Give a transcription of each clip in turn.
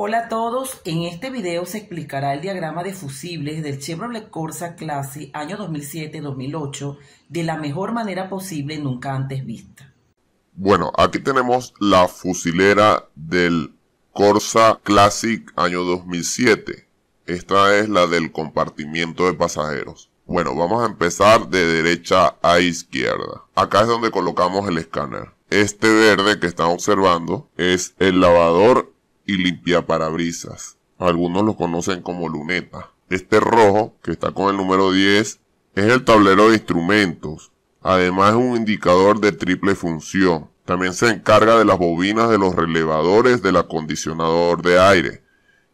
Hola a todos, en este video se explicará el diagrama de fusibles del Chevrolet Corsa Classic año 2007-2008 de la mejor manera posible nunca antes vista. Bueno, aquí tenemos la fusilera del Corsa Classic año 2007. Esta es la del compartimiento de pasajeros. Bueno, vamos a empezar de derecha a izquierda. Acá es donde colocamos el escáner. Este verde que están observando es el lavador y limpia parabrisas. Algunos lo conocen como luneta. Este rojo, que está con el número 10, es el tablero de instrumentos. Además es un indicador de triple función. También se encarga de las bobinas de los relevadores del acondicionador de aire.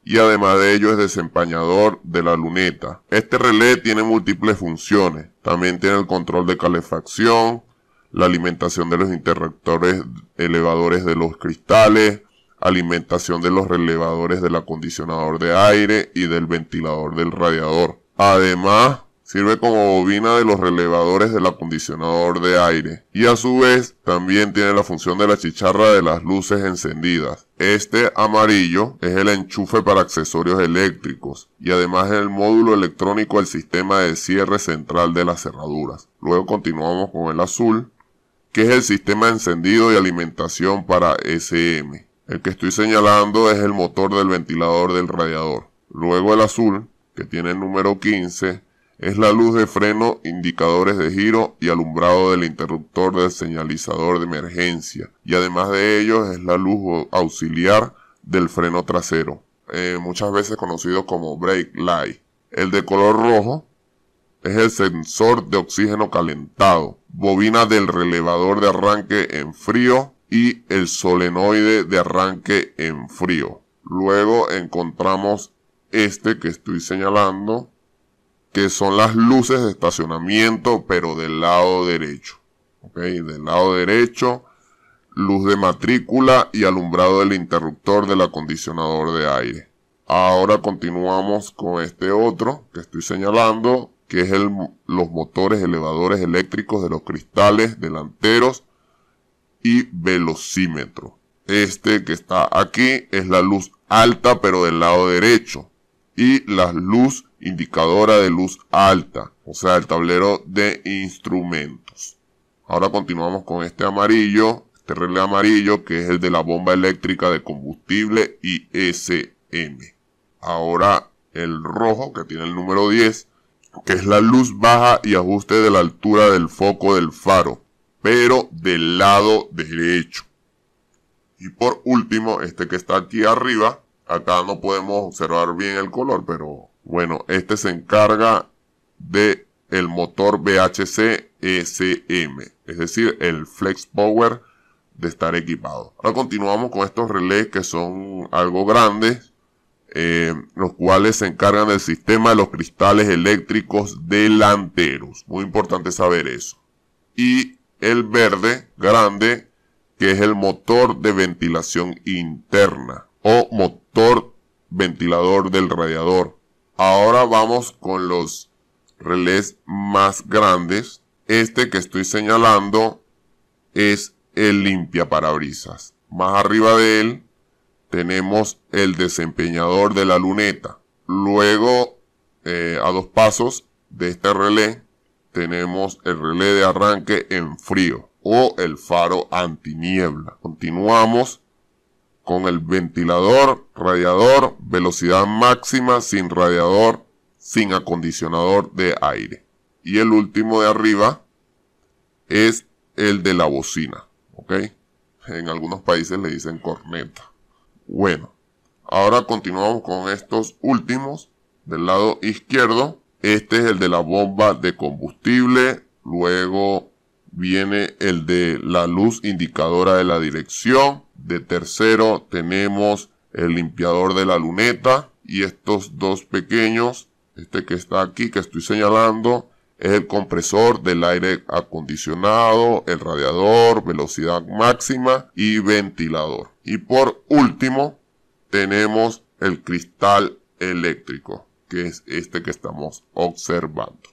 Y además de ello es desempañador de la luneta. Este relé tiene múltiples funciones. También tiene el control de calefacción, la alimentación de los interruptores elevadores de los cristales, alimentación de los relevadores del acondicionador de aire y del ventilador del radiador. Además, sirve como bobina de los relevadores del acondicionador de aire y a su vez también tiene la función de la chicharra de las luces encendidas. Este amarillo es el enchufe para accesorios eléctricos y además el módulo electrónico del sistema de cierre central de las cerraduras. Luego continuamos con el azul que es el sistema encendido y alimentación para SM. El que estoy señalando es el motor del ventilador del radiador. Luego el azul, que tiene el número 15, es la luz de freno, indicadores de giro y alumbrado del interruptor del señalizador de emergencia. Y además de ellos es la luz auxiliar del freno trasero, eh, muchas veces conocido como brake light. El de color rojo es el sensor de oxígeno calentado, bobina del relevador de arranque en frío y el solenoide de arranque en frío. Luego encontramos este que estoy señalando, que son las luces de estacionamiento, pero del lado derecho. ¿Ok? Del lado derecho, luz de matrícula y alumbrado del interruptor del acondicionador de aire. Ahora continuamos con este otro que estoy señalando, que es el, los motores elevadores eléctricos de los cristales delanteros y velocímetro. Este que está aquí es la luz alta pero del lado derecho y la luz indicadora de luz alta, o sea, el tablero de instrumentos. Ahora continuamos con este amarillo, este relé amarillo que es el de la bomba eléctrica de combustible ISM. Ahora el rojo que tiene el número 10, que es la luz baja y ajuste de la altura del foco del faro pero del lado derecho. Y por último, este que está aquí arriba, acá no podemos observar bien el color, pero bueno, este se encarga de el motor VHC SM, es decir, el Flex Power de estar equipado. Ahora continuamos con estos relés que son algo grandes, eh, los cuales se encargan del sistema de los cristales eléctricos delanteros. Muy importante saber eso. Y el verde grande, que es el motor de ventilación interna o motor ventilador del radiador. Ahora vamos con los relés más grandes. Este que estoy señalando es el limpia parabrisas. Más arriba de él tenemos el desempeñador de la luneta. Luego, eh, a dos pasos de este relé, tenemos el relé de arranque en frío o el faro antiniebla. Continuamos con el ventilador, radiador, velocidad máxima sin radiador, sin acondicionador de aire. Y el último de arriba es el de la bocina, ¿ok? En algunos países le dicen corneta. Bueno, ahora continuamos con estos últimos del lado izquierdo este es el de la bomba de combustible. Luego viene el de la luz indicadora de la dirección. De tercero tenemos el limpiador de la luneta. Y estos dos pequeños, este que está aquí que estoy señalando, es el compresor del aire acondicionado, el radiador, velocidad máxima y ventilador. Y por último, tenemos el cristal eléctrico que es este que estamos observando.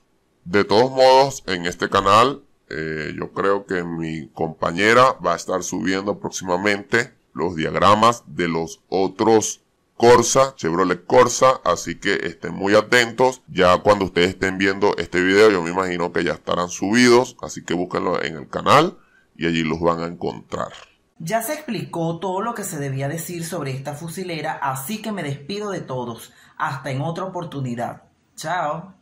De todos modos, en este canal, eh, yo creo que mi compañera va a estar subiendo próximamente los diagramas de los otros Corsa, Chevrolet Corsa, así que estén muy atentos. Ya cuando ustedes estén viendo este video, yo me imagino que ya estarán subidos, así que búsquenlo en el canal y allí los van a encontrar. Ya se explicó todo lo que se debía decir sobre esta fusilera, así que me despido de todos. Hasta en otra oportunidad. Chao.